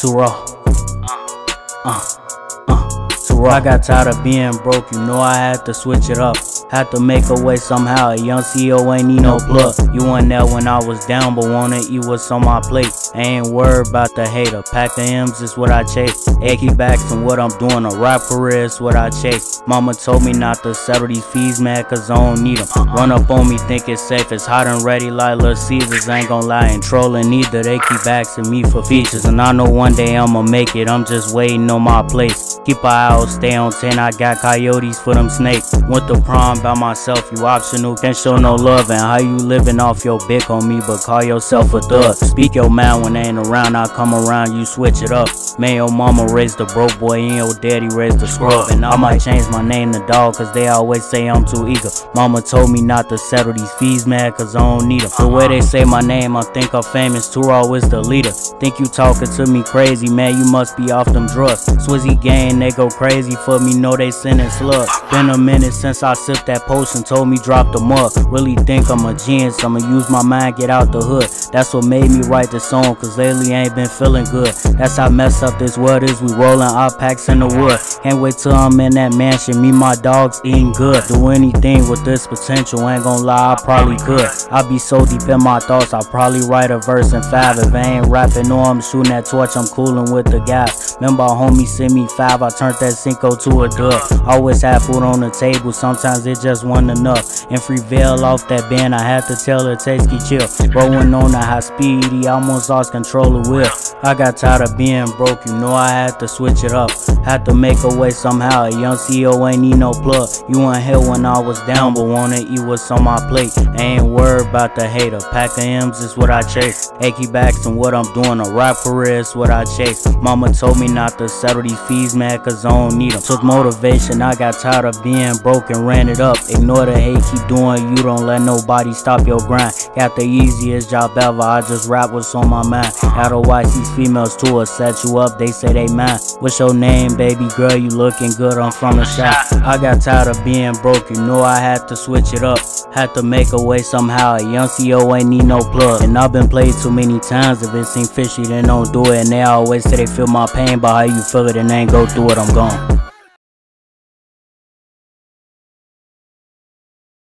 Too raw. Uh, uh, too raw. I got tired of being broke, you know I had to switch it up. Had to make a way somehow. A young CEO ain't need no plug. You weren't there when I was down, but wanna eat what's on my plate. Ain't worried about the hater. Pack of M's is what I chase. Achy backs and what I'm doing. A rap career is what I chase. Mama told me not to settle these fees, man, cause I don't need them. Run up on me, think it's safe. It's hot and ready like Little Caesars. Ain't gon' lie, ain't trolling either. They keep asking me for features. And I know one day I'ma make it. I'm just waiting on my place. Keep a eye out, stay on 10. I got coyotes for them snakes. Went to prom by myself, you optional. Can't show no love. And how you living off your bick on me, but call yourself a thug. Speak your mind when they ain't around. I come around, you switch it up. Man, your mama raised the broke boy, and your daddy raised the scrub. And I might change my name to dog, cause they always say I'm too eager. Mama told me not to settle these fees, man, cause I don't need them. The way they say my name, I think I'm famous. Turo is the leader. Think you talking to me crazy, man, you must be off them drugs. Swizzy gang, they go crazy for me, know they sending slugs. Been a minute since I sipped that potion, told me drop the mug. Really think I'm a genius, I'ma use my mind, get out the hood. That's what made me write the song, cause lately ain't been feeling good. That's how messed up this world is, we rolling our packs in the wood. Can't wait till I'm in that mansion, me my dogs eating good. Do anything with this potential, ain't gon' lie, I probably could. I be so deep in my thoughts, I probably write a verse in five. If I ain't rapping or I'm shooting that torch, I'm cooling with the guys. Remember homie sent me five, I turned that Cinco to a dub. Always have food on the table, sometimes it just wasn't enough. And free veil off that band, I had to tell her Tasky chill. Rolling on a high speed, he almost lost control of wheel. I got tired of being broke, you know I had to switch it up. Had to make a way somehow. A young CEO ain't need no plug. You weren't here when I was down, but wanna eat what's on my plate. Ain't worried about the hater. Pack of M's is what I chase. Achy backs and what I'm doing. A rap career is what I chase. Mama told me not to settle these fees, man, cause I don't need them. Took motivation, I got tired of being broke and ran it up. Ignore the hate, keep doing you. Don't let nobody stop your grind. Got the easiest job ever. I just rap what's on my mind. Gotta watch these females too, set you up. They say they mine. What's your name, baby girl? You looking good? I'm from the shop. I got tired of being broke. You know I had to switch it up. Had to make a way somehow. A young CEO ain't need no plug. And I've been played too many times. If it seem fishy, then don't do it. And they always say they feel my pain, but how you feel it and ain't go through it, I'm gone.